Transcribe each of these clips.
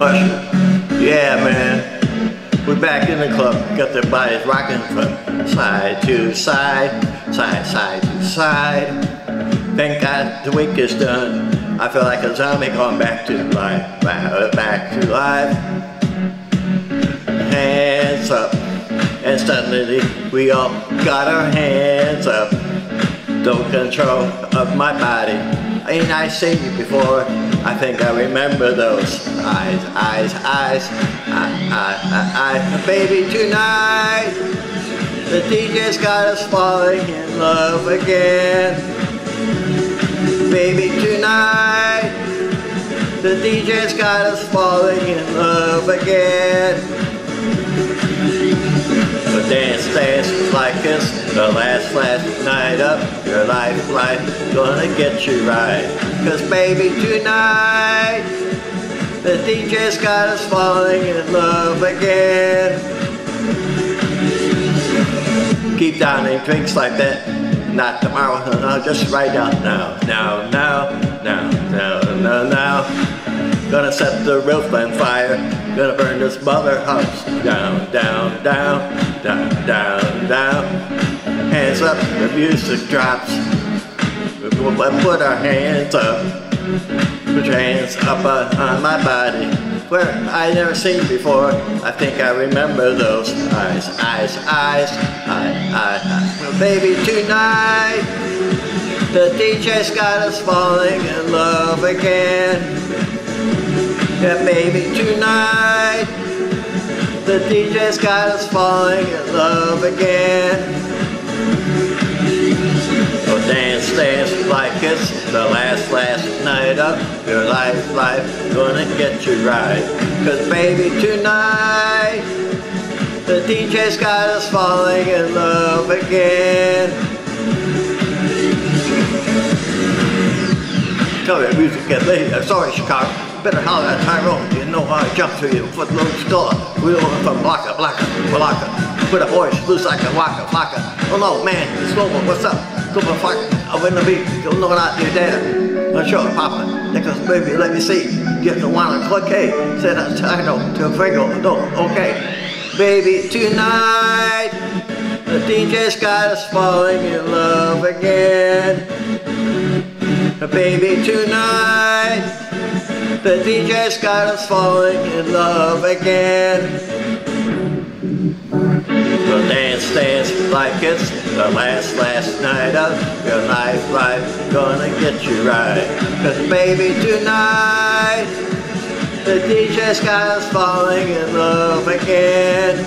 Yeah, man, we're back in the club. Got their bodies rocking from side to side, side side to side. Thank God the week is done. I feel like a zombie going back to life, uh, back to life. Hands up, and suddenly we all got our hands up. No control of my body. Ain't I seen you before? I think I remember those eyes, eyes, eyes, I, I, I, baby tonight. The DJ's got us falling in love again. Baby tonight. The DJ's got us falling in love again. Dance, dance like it's the last, last night of your life, life gonna get you right. Cause baby tonight, the DJ's got us falling in love again. Keep downing drinks like that, not tomorrow, no, just right now, now, now, now, now, now, now, now. Gonna set the roof on fire, gonna burn this mother house down, down, down, down, down, down. Hands up, the music drops. We put our hands up. Put your hands up on, my body. Where I never seen before. I think I remember those eyes, eyes, eyes, I, I. Well, baby, tonight the DJ's got us falling in love again. Yeah, baby, tonight the DJ's got us falling in love again. So dance, dance like it's the last, last night of your life, life gonna get you right. Cause baby tonight, the DJ's got us falling in love again. Tell me music get. I'm uh, sorry, Chicago. Better holler at Tyrone. You know how I jump to you. Footloose store. We over from Blocka, Blocka, Blocka. Put a voice loose like a waka, flocka. Oh no, man, slow what's up? On, fuck. I win the beat. You know not your dad. Not sure, Papa. Because baby, let me see. Get the one o'clock, okay. Said I title to a finger. No, okay. Baby, tonight, the DJ's got us falling in love again. Baby, tonight, the DJ's got us falling in love again. So dance, dance like it's the last, last night of your life, life gonna get you right. Cause baby, tonight, the DJ's got us falling in love again.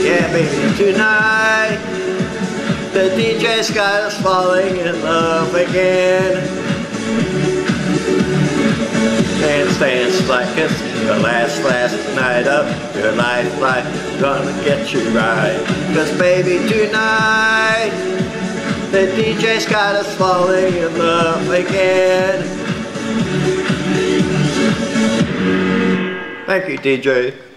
Yeah, baby, tonight, the DJ's got us falling in love again. Dance, dance like it's the last, last night of your life, life gonna get you right. Cause baby, tonight, the DJ's got us falling in love again. Thank you, DJ.